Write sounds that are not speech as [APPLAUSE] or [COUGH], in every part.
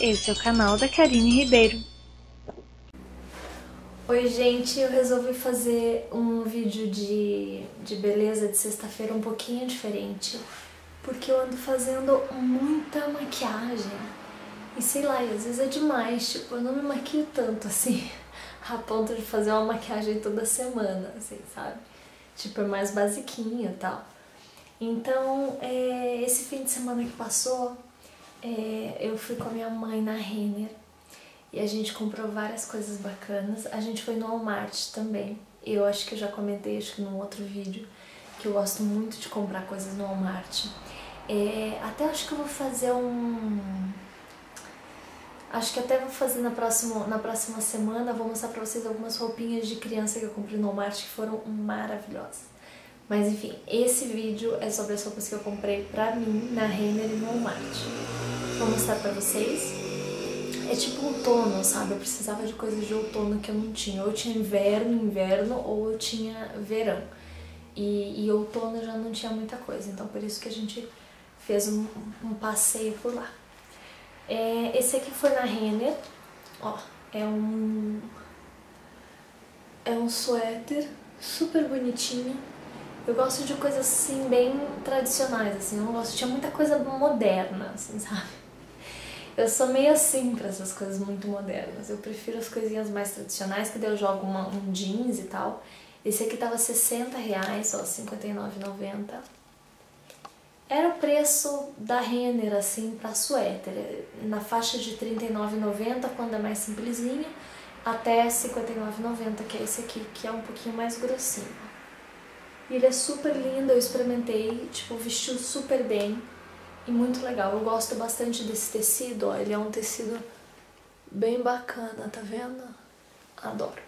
Esse é o canal da Karine Ribeiro. Oi gente, eu resolvi fazer um vídeo de, de beleza de sexta-feira um pouquinho diferente porque eu ando fazendo muita maquiagem e sei lá, às vezes é demais, tipo, eu não me maquio tanto assim [LAUGHS] a ponto de fazer uma maquiagem toda semana, assim, sabe? Tipo, é mais basiquinha e tal. Então, é, esse fim de semana que passou, é, eu fui com a minha mãe na Renner e a gente comprou várias coisas bacanas. A gente foi no Walmart também. Eu acho que eu já comentei, acho que num outro vídeo, que eu gosto muito de comprar coisas no Walmart. É, até acho que eu vou fazer um... Acho que até vou fazer na próxima, na próxima semana, vou mostrar pra vocês algumas roupinhas de criança que eu comprei no Walmart que foram maravilhosas. Mas enfim, esse vídeo é sobre as roupas que eu comprei pra mim na Renner e no Walmart. Vou mostrar pra vocês. É tipo outono, sabe? Eu precisava de coisas de outono que eu não tinha. Ou eu tinha inverno, inverno, ou eu tinha verão. E, e outono já não tinha muita coisa, então por isso que a gente fez um, um passeio por lá. É, esse aqui foi na Renner, ó, é um, é um suéter super bonitinho, eu gosto de coisas assim bem tradicionais, assim, eu não gosto, tinha muita coisa moderna, assim, [LAUGHS] sabe? Eu sou meio assim pra essas coisas muito modernas, eu prefiro as coisinhas mais tradicionais, que daí eu jogo uma, um jeans e tal. Esse aqui tava 60 reais, ó, 59,90. Era o preço da Renner, assim, pra suéter, na faixa de 39,90 quando é mais simplesinha, até 59,90, que é esse aqui, que é um pouquinho mais grossinho. E ele é super lindo, eu experimentei, tipo, vestiu super bem e muito legal. Eu gosto bastante desse tecido, ó, ele é um tecido bem bacana, tá vendo? Adoro.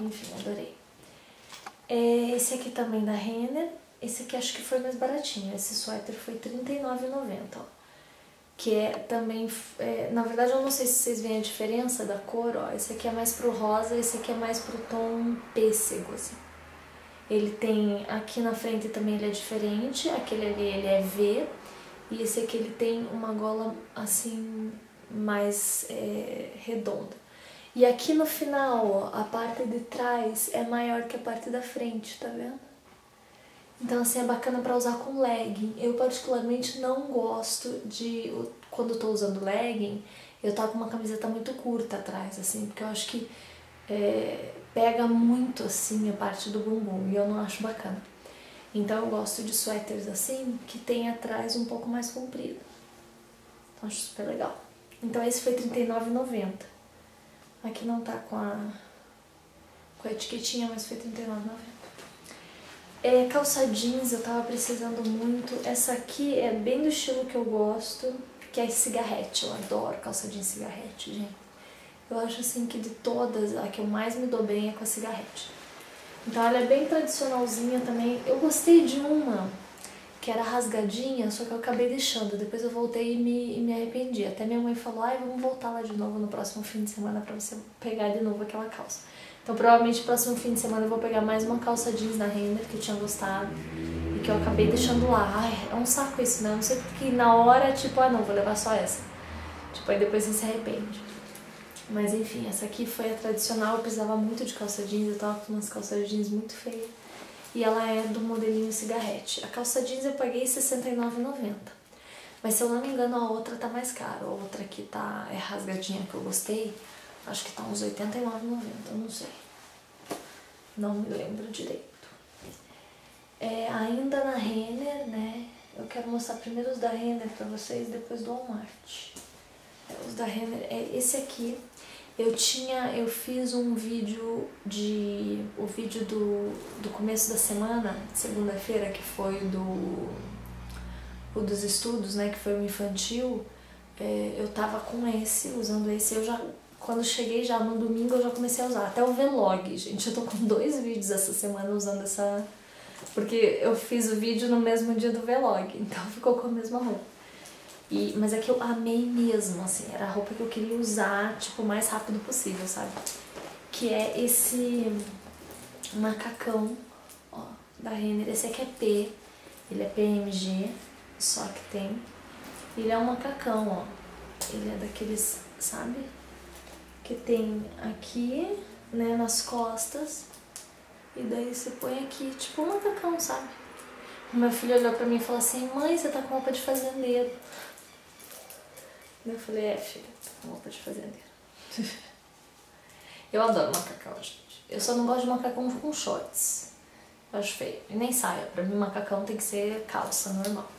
Enfim, adorei. É, esse aqui também da Renner, esse aqui acho que foi mais baratinho, esse suéter foi R$39,90, ó. Que é também, é, na verdade eu não sei se vocês veem a diferença da cor, ó. Esse aqui é mais pro rosa, esse aqui é mais pro tom pêssego, assim. Ele tem, aqui na frente também ele é diferente, aquele ali ele é V, e esse aqui ele tem uma gola assim, mais é, redonda. E aqui no final, ó, a parte de trás é maior que a parte da frente, tá vendo? Então assim, é bacana pra usar com legging. Eu particularmente não gosto de, quando eu tô usando legging, eu tô com uma camiseta muito curta atrás, assim, porque eu acho que é, pega muito assim a parte do bumbum e eu não acho bacana. Então eu gosto de suéteres assim, que tem atrás um pouco mais comprido. Então acho super legal. Então esse foi R$39,90. Aqui não tá com a, com a etiquetinha, mas foi R$39,90. É, calça jeans eu tava precisando muito. Essa aqui é bem do estilo que eu gosto, que é cigarrete. Eu adoro calça jeans cigarrete, gente. Eu acho assim que de todas, a que eu mais me dou bem é com a cigarrete. Então ela é bem tradicionalzinha também. Eu gostei de uma que era rasgadinha, só que eu acabei deixando. Depois eu voltei e me, e me arrependi. Até minha mãe falou, ai, vamos voltar lá de novo no próximo fim de semana pra você pegar de novo aquela calça. Então provavelmente no próximo fim de semana eu vou pegar mais uma calça jeans na Renner que eu tinha gostado e que eu acabei deixando lá. Ai, é um saco isso, né? Não sei porque na hora, tipo, ah não, vou levar só essa. Tipo, aí depois você se arrepende. Mas enfim, essa aqui foi a tradicional, eu precisava muito de calça jeans, eu tava com umas calças jeans muito feias. E ela é do modelinho cigarrete. A calça jeans eu paguei R$69,90. Mas se eu não me engano a outra tá mais cara. A outra aqui tá, é rasgadinha que eu gostei. Acho que tá uns R$89,90, não sei. Não me lembro direito. É, ainda na Renner, né? Eu quero mostrar primeiro os da Renner pra vocês, depois do Walmart. Os da Renner é esse aqui. Eu tinha, eu fiz um vídeo de, o vídeo do, do começo da semana, segunda-feira, que foi do, o dos estudos, né, que foi o infantil, é, eu tava com esse, usando esse, eu já, quando cheguei já no domingo eu já comecei a usar, até o vlog, gente, eu tô com dois vídeos essa semana usando essa, porque eu fiz o vídeo no mesmo dia do vlog, então [LAUGHS] ficou com a mesma roupa. E, mas é que eu amei mesmo, assim, era a roupa que eu queria usar, tipo, o mais rápido possível, sabe? Que é esse macacão, ó, da Renner. Esse aqui é P, ele é PMG, só que tem. Ele é um macacão, ó. Ele é daqueles, sabe? Que tem aqui, né, nas costas. E daí você põe aqui, tipo um macacão, sabe? O meu filho olhou pra mim e falou assim, mãe, você tá com roupa de fazendeiro. Eu falei, é com roupa de fazendeiro. Eu adoro macacão, gente. Eu só não gosto de macacão com shorts. Eu acho feio. E nem saia. Pra mim, macacão tem que ser calça normal.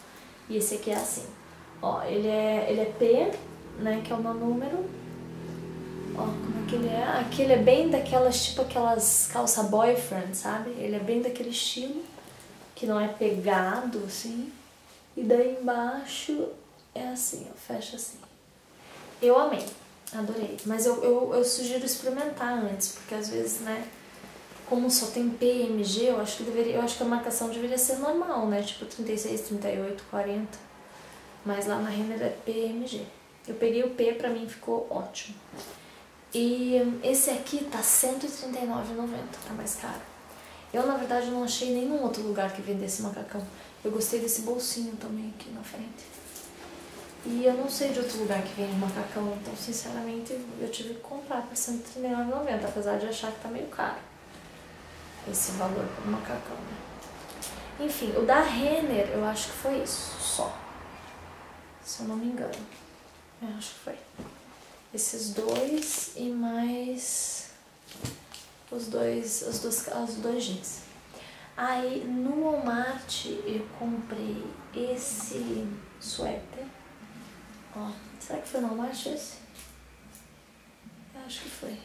E esse aqui é assim. Ó, ele é, ele é P, né, que é o meu número. Ó, como é que ele é? Aqui ele é bem daquelas, tipo aquelas calça boyfriend, sabe? Ele é bem daquele estilo, que não é pegado, assim. E daí embaixo é assim, ó, fecha assim. Eu amei, adorei. Mas eu, eu, eu sugiro experimentar antes, porque às vezes, né, como só tem PMG, eu acho que deveria, eu acho que a marcação deveria ser normal, né? Tipo 36, 38, 40. Mas lá na Renner é PMG. Eu peguei o P, pra mim ficou ótimo. E esse aqui tá R$139,90, tá mais caro. Eu, na verdade, não achei nenhum outro lugar que vendesse macacão. Eu gostei desse bolsinho também aqui na frente. E eu não sei de outro lugar que vende macacão, então, sinceramente, eu tive que comprar por R$139,90, apesar de achar que tá meio caro esse valor pro macacão, né? Enfim, o da Renner, eu acho que foi isso, só. Se eu não me engano. Eu acho que foi. Esses dois e mais os dois, os dois, os dois jeans. Aí no Walmart eu comprei esse suéter. Ó, será que foi no Walmart esse? Eu acho que foi.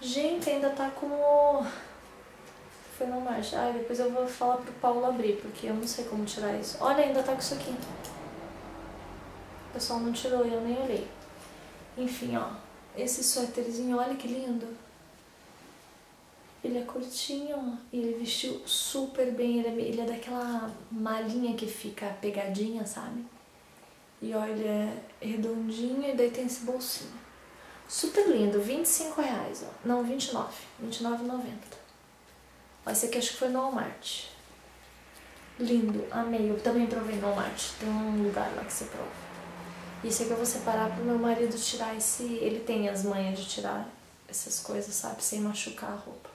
Gente, ainda tá como... Foi no Walmart. Ah, depois eu vou falar pro Paulo abrir, porque eu não sei como tirar isso. Olha, ainda tá com isso aqui. O pessoal não tirou e eu nem olhei. Enfim, ó. Esse suéterzinho, olha que lindo. Ele é curtinho. E ele vestiu super bem. Ele é, ele é daquela malinha que fica pegadinha, sabe? E ele é redondinho e daí tem esse bolsinho. Super lindo, 25 reais, ó. Não, 29. 29,90. Esse aqui acho que foi no Walmart. Lindo, amei. Eu também provei no Walmart. Tem um lugar lá que você prova. Isso aqui eu vou separar pro meu marido tirar esse... Ele tem as manhas de tirar essas coisas, sabe? Sem machucar a roupa.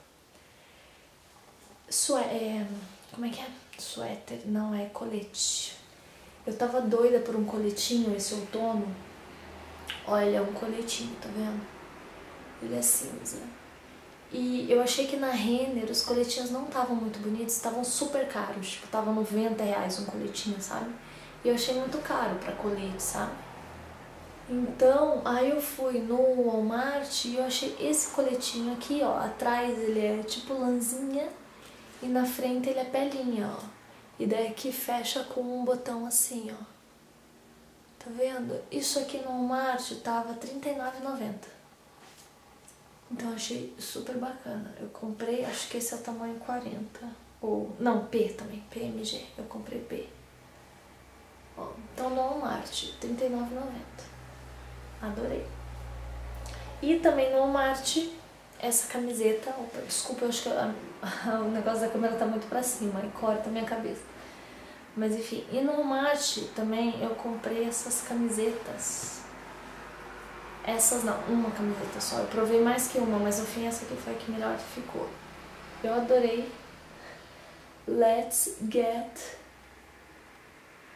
Sué... É... Como é que é? Suéter. Não, é colete. Eu tava doida por um coletinho esse outono. Olha, é um coletinho, tá vendo? Ele é cinza. E eu achei que na Renner os coletinhos não estavam muito bonitos, estavam super caros. Tipo, tava 90 reais um coletinho, sabe? E eu achei muito caro pra colete, sabe? Então, aí eu fui no Walmart e eu achei esse coletinho aqui, ó. Atrás ele é tipo lãzinha e na frente ele é pelinha, ó. E daí aqui fecha com um botão assim, ó. Tá vendo? Isso aqui no Walmart tava R$39,90. Então achei super bacana. Eu comprei, acho que esse é o tamanho 40. Ou, não, P também, PMG. Eu comprei P. Ó, então no Walmart, R$39,90. Adorei. E também no Walmart, essa camiseta, opa, desculpa, eu acho que a, [LAUGHS] o negócio da câmera tá muito pra cima e corta a minha cabeça. Mas enfim, e no Walmart também eu comprei essas camisetas. Essas não, uma camiseta só. Eu provei mais que uma, mas no fim essa aqui foi a que melhor ficou. Eu adorei. Let's get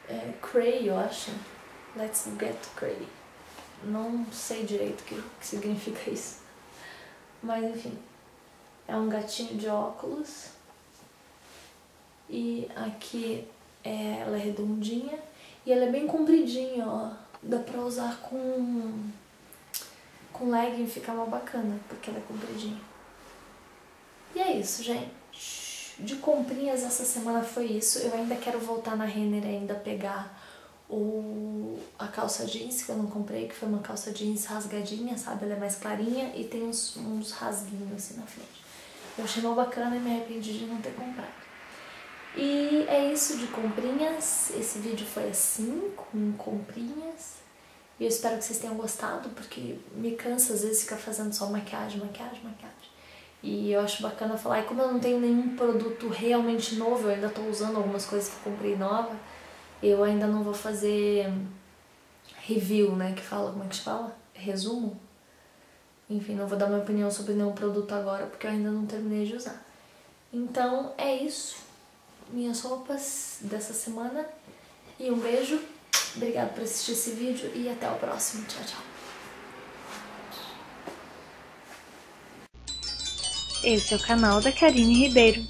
é, cray, eu acho. Let's get cray. Não sei direito o que, que significa isso. Mas enfim. É um gatinho de óculos. E aqui é, ela é redondinha. E ela é bem compridinha, ó. Dá pra usar com, com legging, fica mal bacana, porque ela é compridinha. E é isso, gente. De comprinhas essa semana foi isso. Eu ainda quero voltar na Renner ainda pegar o, a calça jeans que eu não comprei, que foi uma calça jeans rasgadinha, sabe? Ela é mais clarinha e tem uns, uns rasguinhos assim na frente. Eu achei mal bacana e me arrependi de não ter comprado. E é isso de comprinhas. Esse vídeo foi assim, com comprinhas. E eu espero que vocês tenham gostado, porque me cansa às vezes ficar fazendo só maquiagem, maquiagem, maquiagem. E eu acho bacana falar, e como eu não tenho nenhum produto realmente novo, eu ainda tô usando algumas coisas que eu comprei nova, eu ainda não vou fazer review, né, que fala, como é que se fala? Resumo? Enfim, não vou dar minha opinião sobre nenhum produto agora, porque eu ainda não terminei de usar. Então, é isso. Minhas roupas dessa semana. E um beijo. Obrigada por assistir esse vídeo e até o próximo. Tchau, tchau. Esse é o canal da Karine Ribeiro.